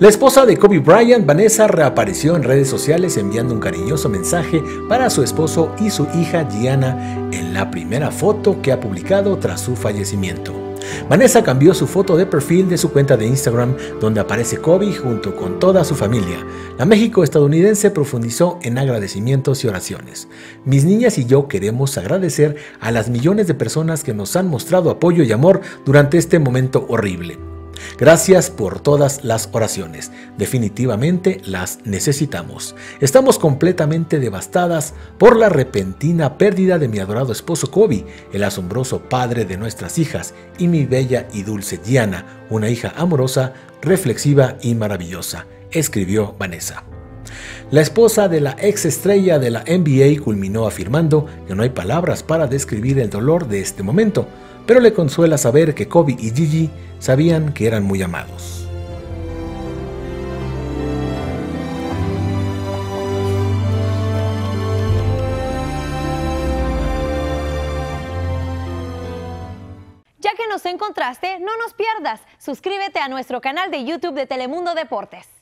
La esposa de Kobe Bryant, Vanessa, reapareció en redes sociales enviando un cariñoso mensaje para su esposo y su hija Gianna en la primera foto que ha publicado tras su fallecimiento. Vanessa cambió su foto de perfil de su cuenta de Instagram, donde aparece Kobe junto con toda su familia. La México estadounidense profundizó en agradecimientos y oraciones. Mis niñas y yo queremos agradecer a las millones de personas que nos han mostrado apoyo y amor durante este momento horrible. Gracias por todas las oraciones. Definitivamente las necesitamos. Estamos completamente devastadas por la repentina pérdida de mi adorado esposo Kobe, el asombroso padre de nuestras hijas, y mi bella y dulce Diana, una hija amorosa, reflexiva y maravillosa, escribió Vanessa. La esposa de la ex estrella de la NBA culminó afirmando que no hay palabras para describir el dolor de este momento, pero le consuela saber que Kobe y Gigi sabían que eran muy amados. Ya que nos encontraste, no nos pierdas. Suscríbete a nuestro canal de YouTube de Telemundo Deportes.